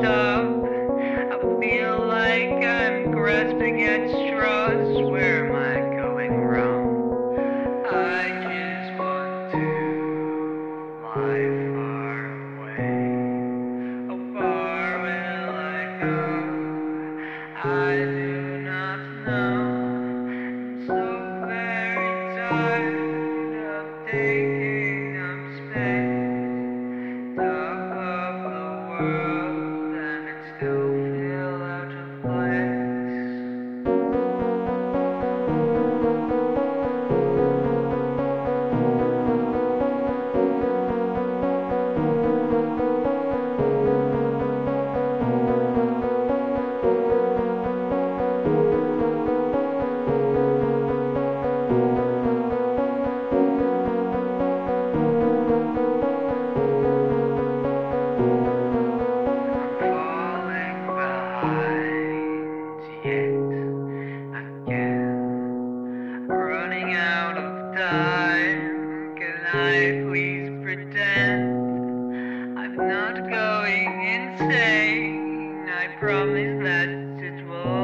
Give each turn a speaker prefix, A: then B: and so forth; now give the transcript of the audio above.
A: stuff. I feel like I'm grasping at straws. Where am I going wrong? I just want to far away. Far will I go? I do not know. I'm so very tired. I promise that it will